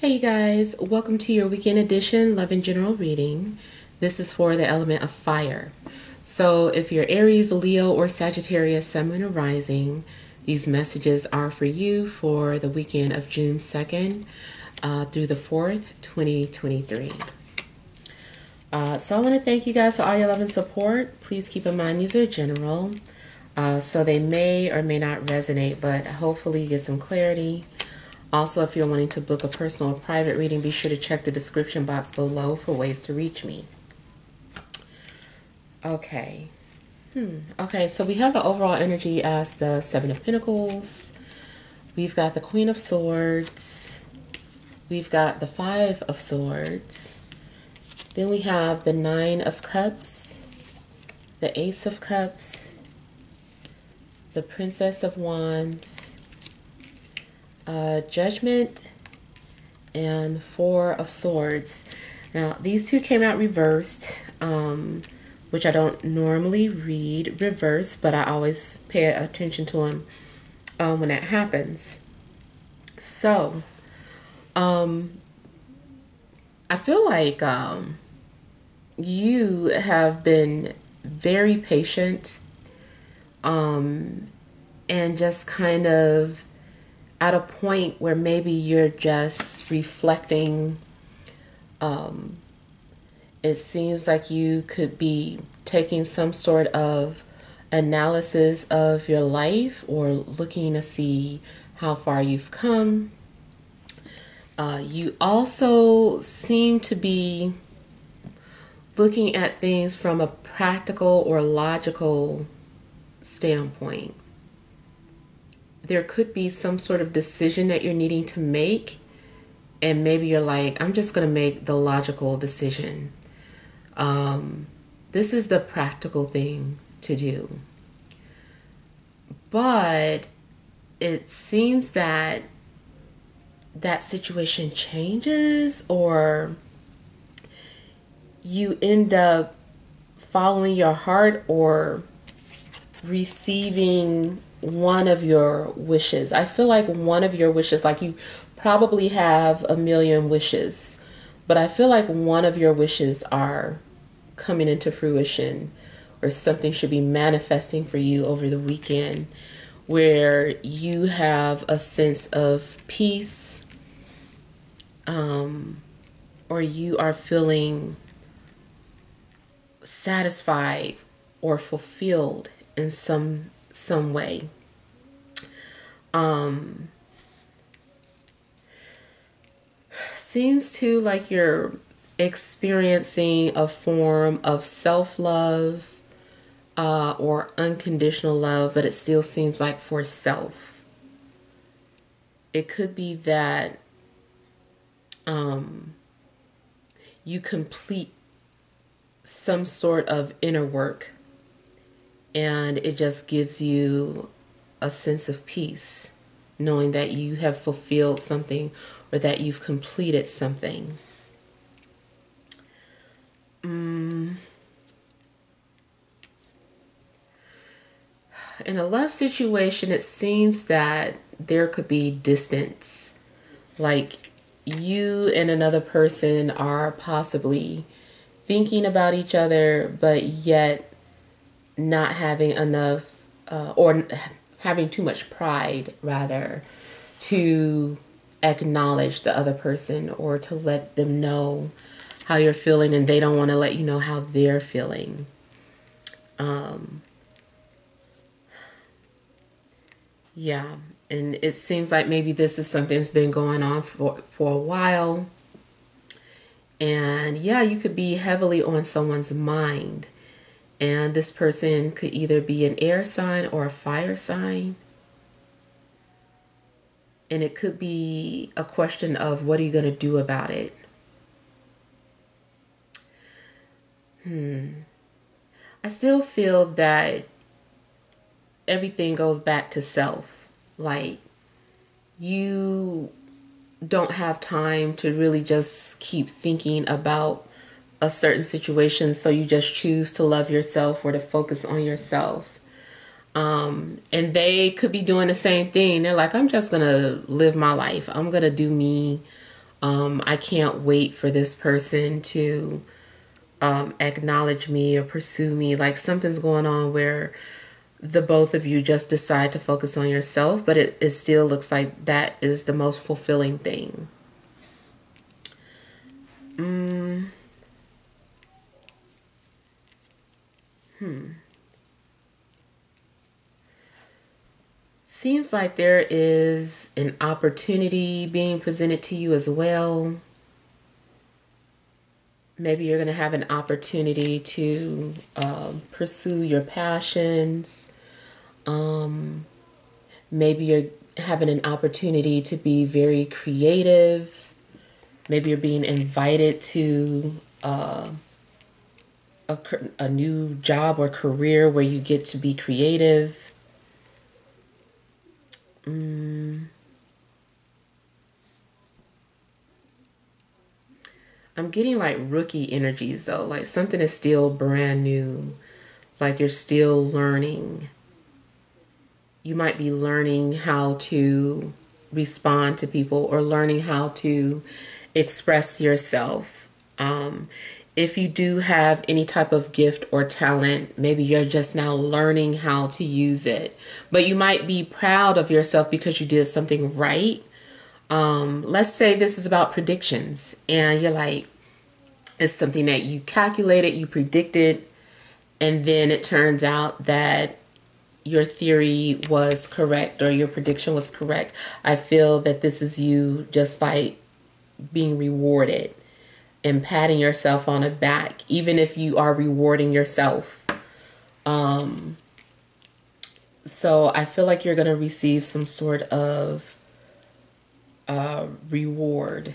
Hey guys, welcome to your weekend edition Love and General reading. This is for the element of fire. So, if you're Aries, Leo, or Sagittarius, Sun, Moon, or Rising, these messages are for you for the weekend of June 2nd uh, through the 4th, 2023. Uh, so, I want to thank you guys for all your love and support. Please keep in mind these are general, uh, so they may or may not resonate, but hopefully, you get some clarity. Also, if you're wanting to book a personal or private reading, be sure to check the description box below for ways to reach me. Okay. Hmm. Okay, so we have the overall energy as the Seven of Pentacles. We've got the Queen of Swords. We've got the Five of Swords. Then we have the Nine of Cups, the Ace of Cups, the Princess of Wands, uh, Judgment, and Four of Swords. Now, these two came out reversed, um, which I don't normally read reverse, but I always pay attention to them um, when that happens. So, um, I feel like um, you have been very patient um, and just kind of at a point where maybe you're just reflecting um, it seems like you could be taking some sort of analysis of your life or looking to see how far you've come. Uh, you also seem to be looking at things from a practical or logical standpoint there could be some sort of decision that you're needing to make and maybe you're like i'm just going to make the logical decision. Um, this is the practical thing to do. But it seems that that situation changes or you end up following your heart or receiving one of your wishes. I feel like one of your wishes, like you probably have a million wishes, but I feel like one of your wishes are coming into fruition or something should be manifesting for you over the weekend where you have a sense of peace um, or you are feeling satisfied or fulfilled in some some way. Um, seems to like you're experiencing a form of self love uh, or unconditional love, but it still seems like for self. It could be that um, you complete some sort of inner work and it just gives you a sense of peace knowing that you have fulfilled something or that you've completed something. Mm. In a love situation, it seems that there could be distance. Like you and another person are possibly thinking about each other, but yet not having enough uh, or having too much pride rather to acknowledge the other person or to let them know how you're feeling and they don't want to let you know how they're feeling. Um yeah and it seems like maybe this is something that's been going on for for a while. And yeah you could be heavily on someone's mind and this person could either be an air sign or a fire sign. And it could be a question of what are you going to do about it? Hmm. I still feel that everything goes back to self. Like, you don't have time to really just keep thinking about a certain situation, so you just choose to love yourself or to focus on yourself. Um, and they could be doing the same thing. They're like, I'm just gonna live my life. I'm gonna do me. Um, I can't wait for this person to um, acknowledge me or pursue me. Like something's going on where the both of you just decide to focus on yourself, but it, it still looks like that is the most fulfilling thing. Mm. Hmm. Seems like there is an opportunity being presented to you as well. Maybe you're going to have an opportunity to um, pursue your passions. Um, maybe you're having an opportunity to be very creative. Maybe you're being invited to uh, a, a new job or career where you get to be creative Mm. I'm getting like rookie energies though, like something is still brand new, like you're still learning. You might be learning how to respond to people or learning how to express yourself. Um, if you do have any type of gift or talent, maybe you're just now learning how to use it. But you might be proud of yourself because you did something right. Um, let's say this is about predictions, and you're like, it's something that you calculated, you predicted, and then it turns out that your theory was correct or your prediction was correct. I feel that this is you just like being rewarded and patting yourself on the back, even if you are rewarding yourself. Um, so I feel like you're going to receive some sort of uh, reward.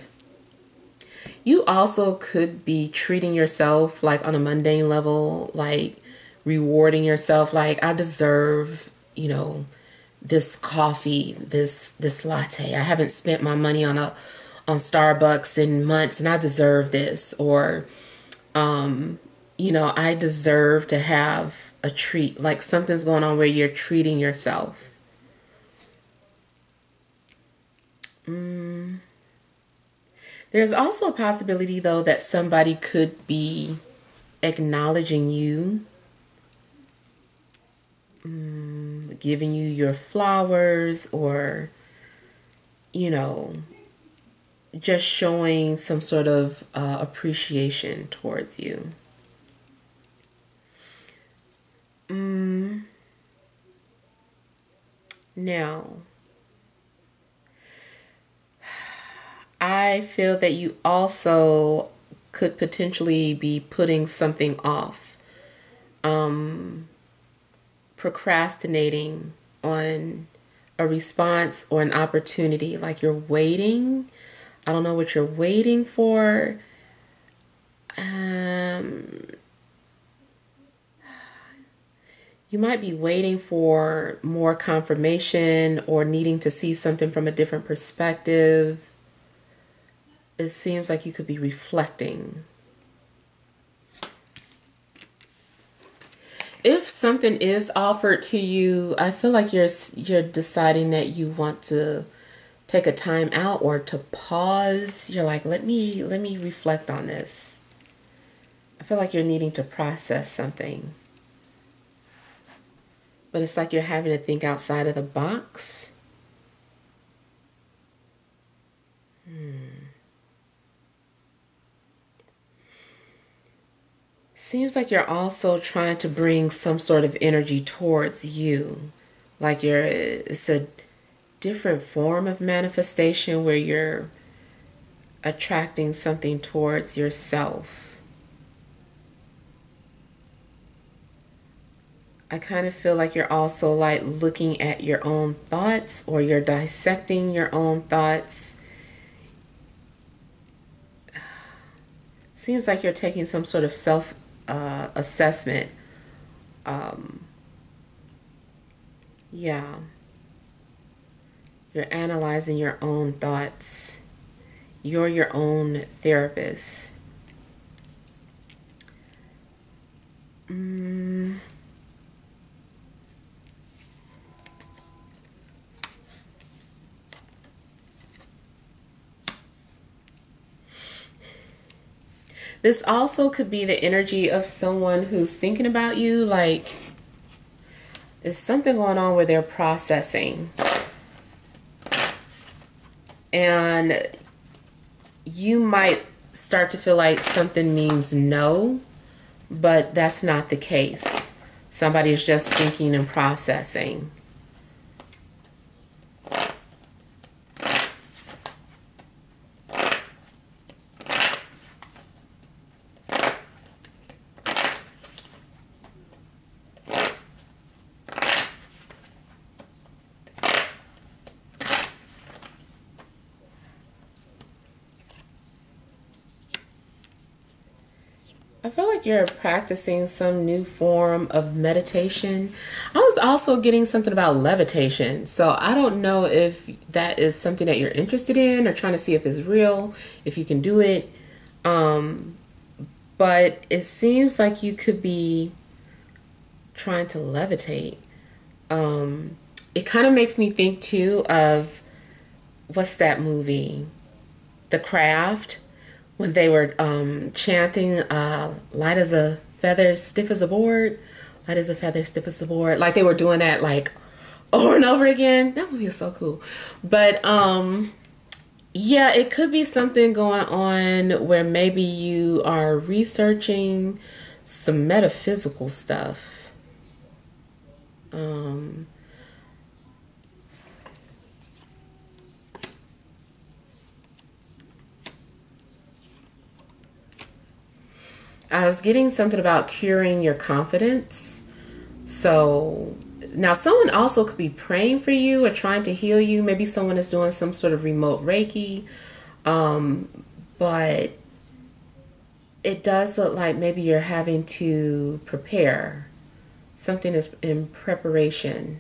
You also could be treating yourself like on a mundane level, like rewarding yourself, like I deserve, you know, this coffee, this this latte. I haven't spent my money on a on Starbucks in months and I deserve this or um you know, I deserve to have a treat. Like something's going on where you're treating yourself. Mm. There's also a possibility, though, that somebody could be acknowledging you, mm, giving you your flowers, or, you know, just showing some sort of uh, appreciation towards you. Mm. Now, I feel that you also could potentially be putting something off, um, procrastinating on a response or an opportunity, like you're waiting I don't know what you're waiting for. Um, you might be waiting for more confirmation or needing to see something from a different perspective. It seems like you could be reflecting. If something is offered to you, I feel like you're you're deciding that you want to take a time out or to pause. You're like let me let me reflect on this. I feel like you're needing to process something. But it's like you're having to think outside of the box. Hmm. seems like you're also trying to bring some sort of energy towards you. Like you're it's a different form of manifestation where you're attracting something towards yourself. I kind of feel like you're also like looking at your own thoughts or you're dissecting your own thoughts. Seems like you're taking some sort of self uh, assessment. Um, yeah. You're analyzing your own thoughts. You're your own therapist. Mm. This also could be the energy of someone who's thinking about you. Like, is something going on where they're processing. And you might start to feel like something means no, but that's not the case. Somebody is just thinking and processing. I feel like you're practicing some new form of meditation. I was also getting something about levitation. So I don't know if that is something that you're interested in or trying to see if it's real, if you can do it. Um, but it seems like you could be trying to levitate. Um, it kind of makes me think too of what's that movie? The Craft when they were um, chanting uh, light as a feather, stiff as a board, light as a feather, stiff as a board. Like they were doing that like over and over again. That movie is so cool. But um, yeah, it could be something going on where maybe you are researching some metaphysical stuff. Um, I was getting something about curing your confidence. So now someone also could be praying for you or trying to heal you. Maybe someone is doing some sort of remote Reiki. Um, but it does look like maybe you're having to prepare. Something is in preparation.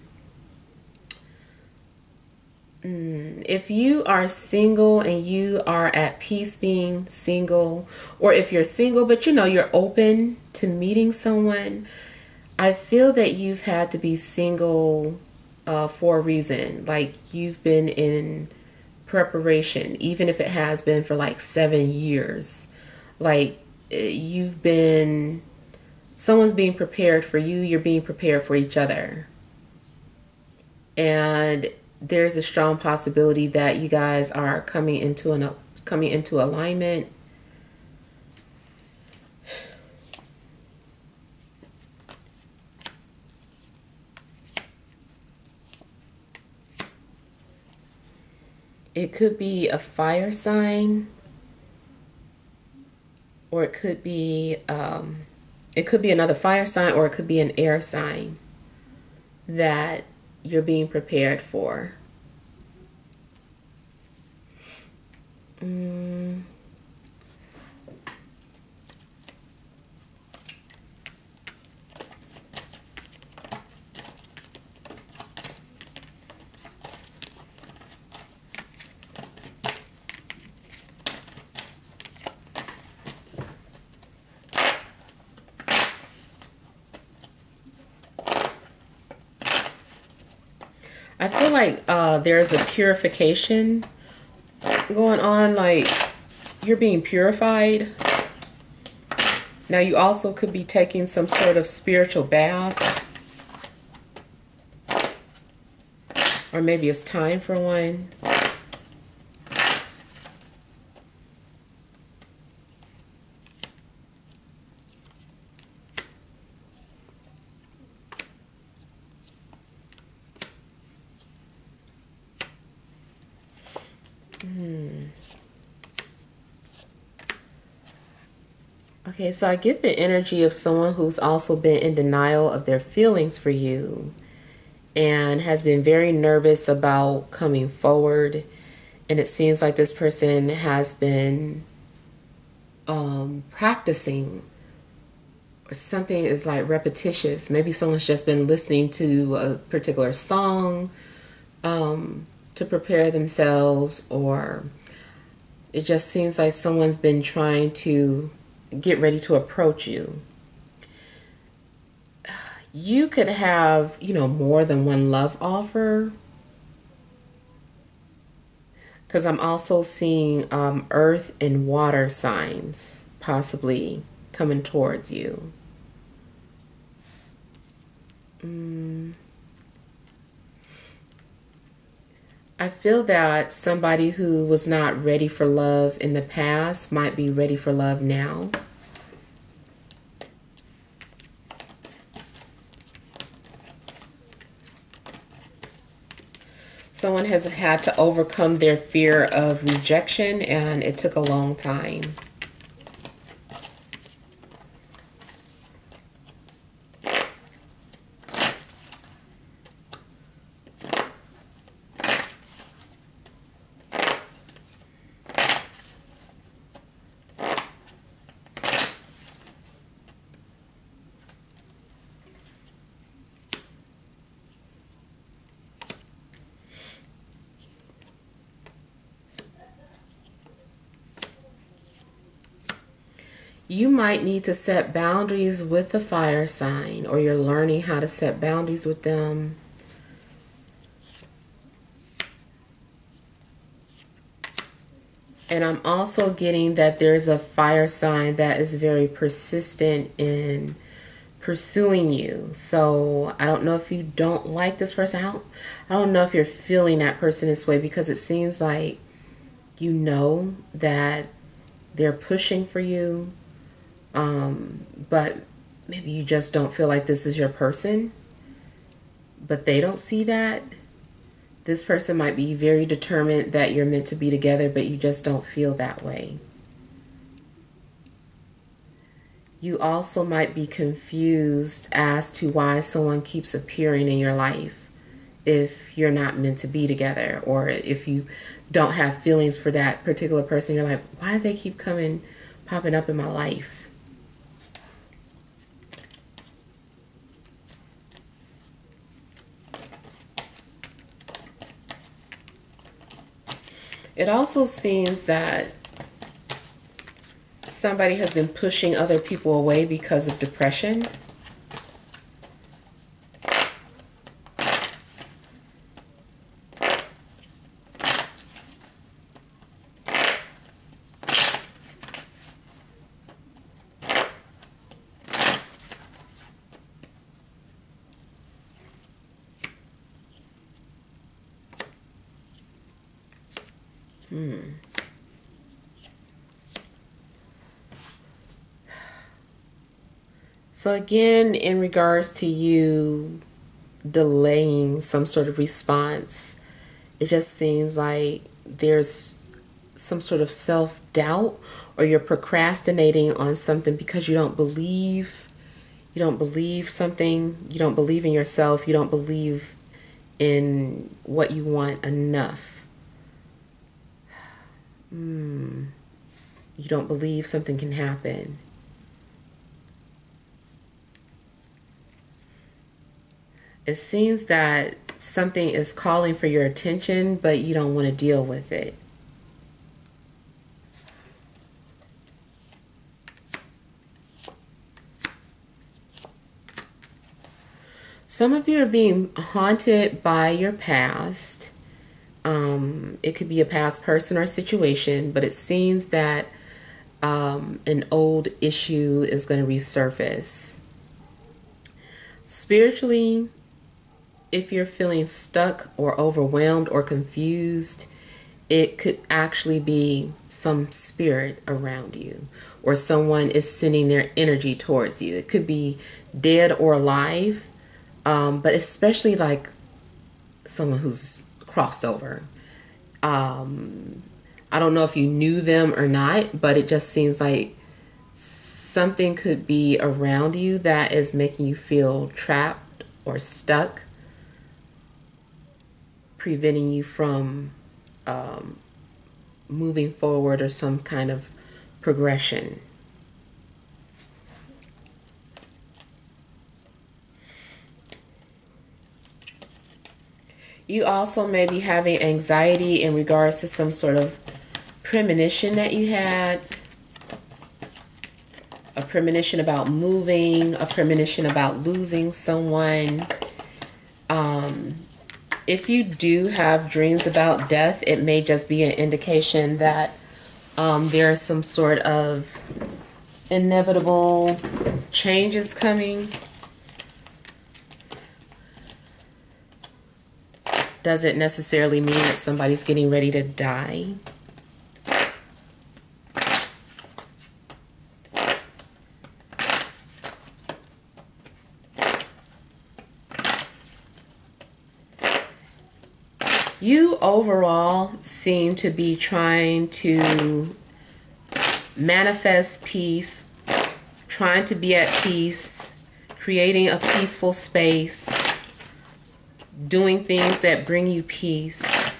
Mm, if you are single and you are at peace being single, or if you're single but you know you're open to meeting someone, I feel that you've had to be single uh, for a reason. Like you've been in preparation, even if it has been for like seven years. Like eh, you've been, someone's being prepared for you, you're being prepared for each other. And there's a strong possibility that you guys are coming into an coming into alignment. It could be a fire sign, or it could be um, it could be another fire sign, or it could be an air sign that you're being prepared for. Mm. I feel like uh, there's a purification going on. Like you're being purified. Now you also could be taking some sort of spiritual bath. Or maybe it's time for one. Okay, so I get the energy of someone who's also been in denial of their feelings for you and has been very nervous about coming forward. And it seems like this person has been um, practicing something is like repetitious. Maybe someone's just been listening to a particular song um, to prepare themselves, or it just seems like someone's been trying to get ready to approach you. You could have, you know, more than one love offer. Because I'm also seeing um, earth and water signs possibly coming towards you. Mm. I feel that somebody who was not ready for love in the past might be ready for love now. Someone has had to overcome their fear of rejection and it took a long time. you might need to set boundaries with the fire sign or you're learning how to set boundaries with them. And I'm also getting that there's a fire sign that is very persistent in pursuing you. So I don't know if you don't like this person. I don't, I don't know if you're feeling that person this way because it seems like you know that they're pushing for you um, but maybe you just don't feel like this is your person, but they don't see that. This person might be very determined that you're meant to be together, but you just don't feel that way. You also might be confused as to why someone keeps appearing in your life if you're not meant to be together or if you don't have feelings for that particular person. You're like, why do they keep coming, popping up in my life? It also seems that somebody has been pushing other people away because of depression. Hmm. So, again, in regards to you delaying some sort of response, it just seems like there's some sort of self doubt or you're procrastinating on something because you don't believe you don't believe something you don't believe in yourself you don't believe in what you want enough Hmm. You don't believe something can happen. It seems that something is calling for your attention, but you don't want to deal with it. Some of you are being haunted by your past um, it could be a past person or situation, but it seems that um, an old issue is going to resurface. Spiritually, if you're feeling stuck or overwhelmed or confused, it could actually be some spirit around you or someone is sending their energy towards you. It could be dead or alive, um, but especially like someone who's crossed over. Um, I don't know if you knew them or not, but it just seems like something could be around you that is making you feel trapped or stuck, preventing you from um, moving forward or some kind of progression. You also may be having anxiety in regards to some sort of premonition that you had. A premonition about moving, a premonition about losing someone. Um, if you do have dreams about death, it may just be an indication that um, there is some sort of inevitable changes coming. Doesn't necessarily mean that somebody's getting ready to die. You overall seem to be trying to manifest peace, trying to be at peace, creating a peaceful space, doing things that bring you peace.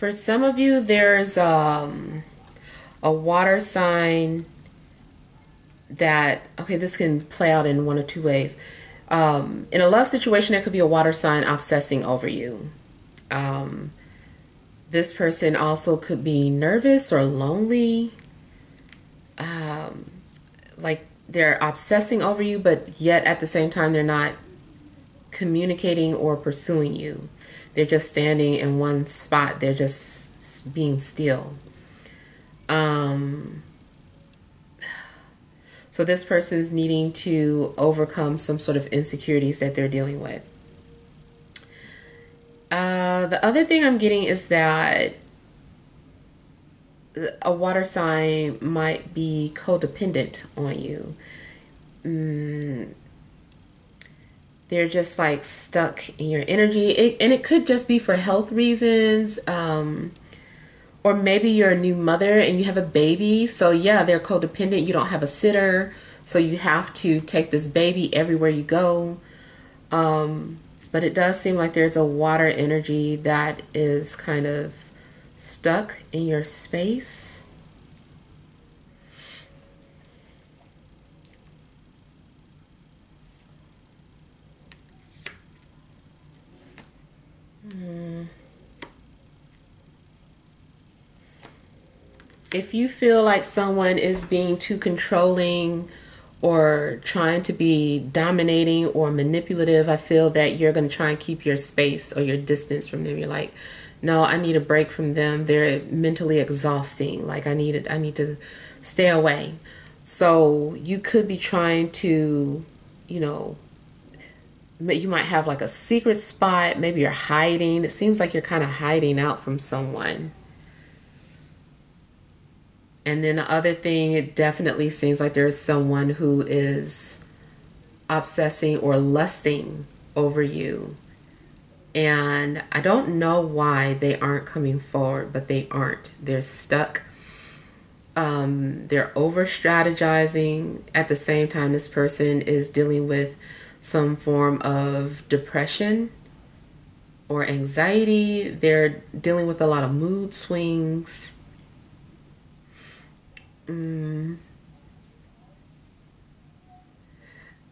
For some of you, there's um, a water sign that, okay, this can play out in one of two ways. Um, in a love situation, there could be a water sign obsessing over you. Um, this person also could be nervous or lonely. Um, like they're obsessing over you, but yet at the same time, they're not communicating or pursuing you. They're just standing in one spot. They're just being still. Um, so this person's needing to overcome some sort of insecurities that they're dealing with. Uh, the other thing I'm getting is that a water sign might be codependent on you. Mm, they're just like stuck in your energy. It, and it could just be for health reasons um, or maybe you're a new mother and you have a baby. So yeah they're codependent. You don't have a sitter. So you have to take this baby everywhere you go. Um, but it does seem like there's a water energy that is kind of stuck in your space if you feel like someone is being too controlling or trying to be dominating or manipulative, I feel that you're going to try and keep your space or your distance from them. You're like, no, I need a break from them. They're mentally exhausting. Like I need it. I need to stay away. So you could be trying to, you know, you might have like a secret spot. Maybe you're hiding. It seems like you're kind of hiding out from someone. And then the other thing, it definitely seems like there's someone who is obsessing or lusting over you. And I don't know why they aren't coming forward, but they aren't. They're stuck. Um, they're over strategizing. At the same time, this person is dealing with some form of depression or anxiety. They're dealing with a lot of mood swings mm,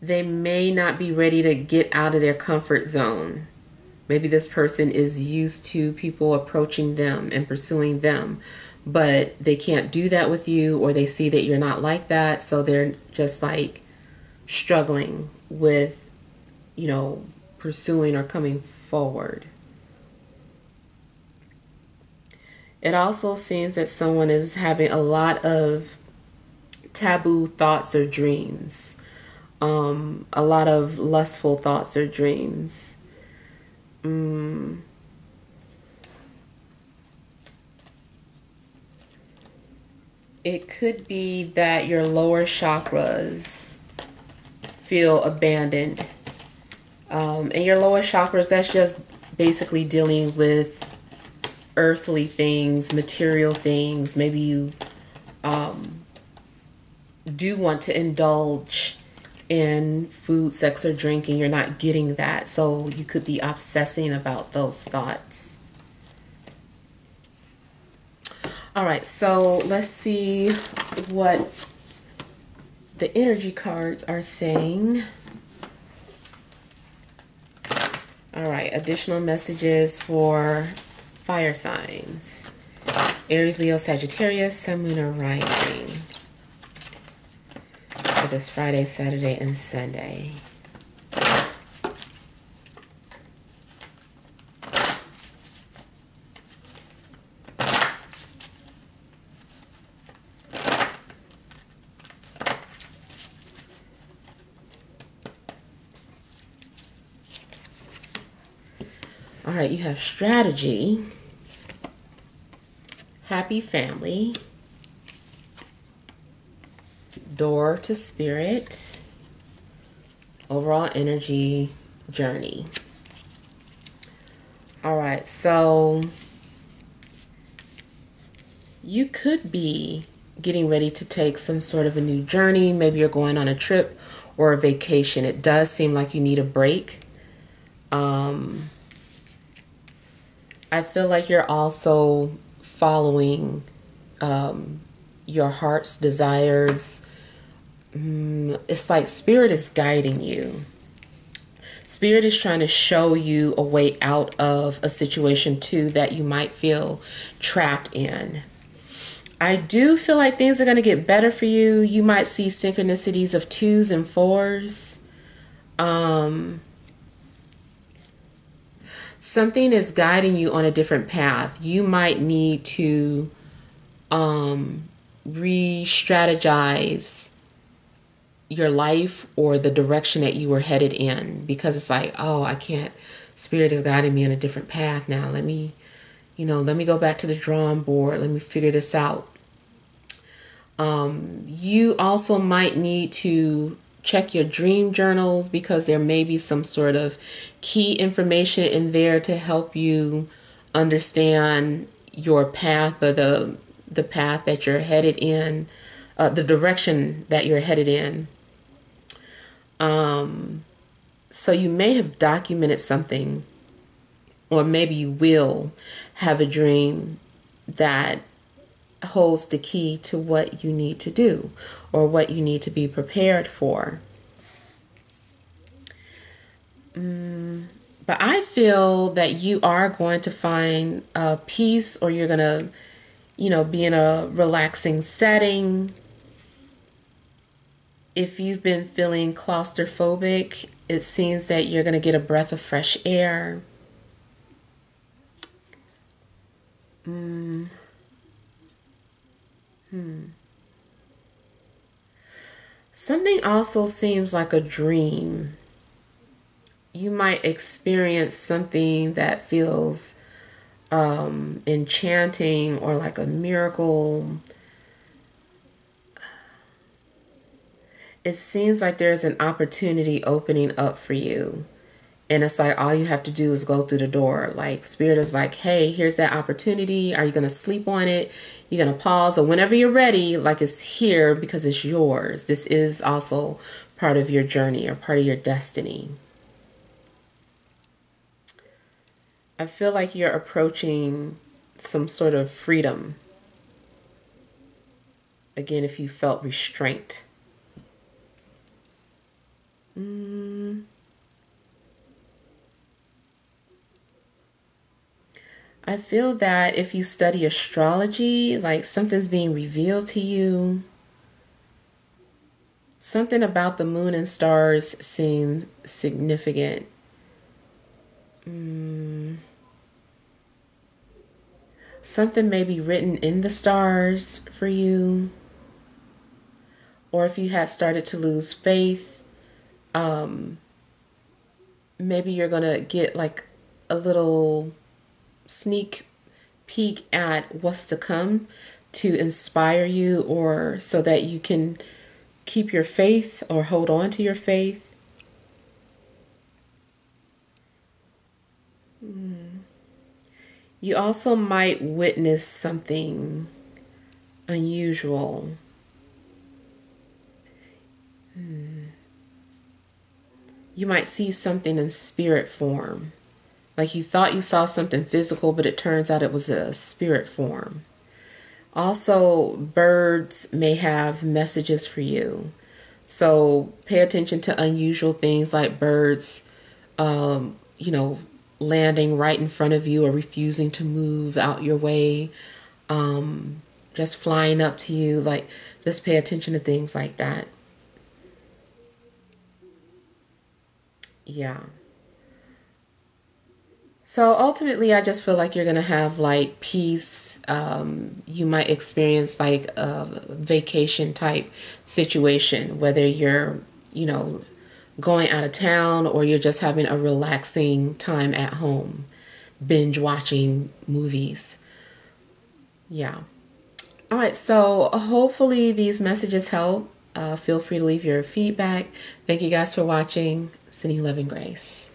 they may not be ready to get out of their comfort zone. Maybe this person is used to people approaching them and pursuing them, but they can't do that with you, or they see that you're not like that, so they're just like struggling with, you know, pursuing or coming forward. It also seems that someone is having a lot of taboo thoughts or dreams, um, a lot of lustful thoughts or dreams. Mm. It could be that your lower chakras feel abandoned. Um, and your lower chakras, that's just basically dealing with earthly things, material things. Maybe you um, do want to indulge in food, sex, or drinking. You're not getting that. So you could be obsessing about those thoughts. All right, so let's see what the energy cards are saying. All right, additional messages for fire signs. Aries, Leo, Sagittarius, Sun, Moon, or Rising. For this Friday, Saturday, and Sunday. Have strategy, happy family, door to spirit, overall energy, journey. All right, so you could be getting ready to take some sort of a new journey. Maybe you're going on a trip or a vacation. It does seem like you need a break. Um, I feel like you're also following um, your heart's desires. Mm, it's like spirit is guiding you. Spirit is trying to show you a way out of a situation too that you might feel trapped in. I do feel like things are going to get better for you. You might see synchronicities of twos and fours. Um, something is guiding you on a different path. You might need to um, re strategize your life or the direction that you were headed in because it's like, oh, I can't, Spirit is guiding me on a different path now. Let me, you know, let me go back to the drawing board. Let me figure this out. Um, you also might need to check your dream journals because there may be some sort of key information in there to help you understand your path or the the path that you're headed in, uh, the direction that you're headed in. Um, so you may have documented something, or maybe you will have a dream that holds the key to what you need to do or what you need to be prepared for. Mm, but I feel that you are going to find a peace or you're going to, you know, be in a relaxing setting. If you've been feeling claustrophobic, it seems that you're going to get a breath of fresh air. Mm. Hmm. Something also seems like a dream. You might experience something that feels um, enchanting or like a miracle. It seems like there's an opportunity opening up for you. And it's like all you have to do is go through the door. Like spirit is like, hey, here's that opportunity. Are you gonna sleep on it? You're gonna pause, or whenever you're ready, like it's here because it's yours. This is also part of your journey or part of your destiny. I feel like you're approaching some sort of freedom. Again, if you felt restraint. Mm. I feel that if you study astrology, like something's being revealed to you. Something about the moon and stars seems significant. Mm. Something may be written in the stars for you. Or if you had started to lose faith, um, maybe you're going to get like a little sneak peek at what's to come to inspire you or so that you can keep your faith or hold on to your faith. Hmm. You also might witness something unusual. Hmm. You might see something in spirit form. Like you thought you saw something physical, but it turns out it was a spirit form. Also, birds may have messages for you. So pay attention to unusual things like birds, um, you know, landing right in front of you or refusing to move out your way, um, just flying up to you. Like, just pay attention to things like that. Yeah. So ultimately, I just feel like you're going to have like peace. Um, you might experience like a vacation type situation, whether you're, you know, going out of town or you're just having a relaxing time at home, binge watching movies. Yeah. All right. So hopefully these messages help. Uh, feel free to leave your feedback. Thank you guys for watching. Sending love and grace.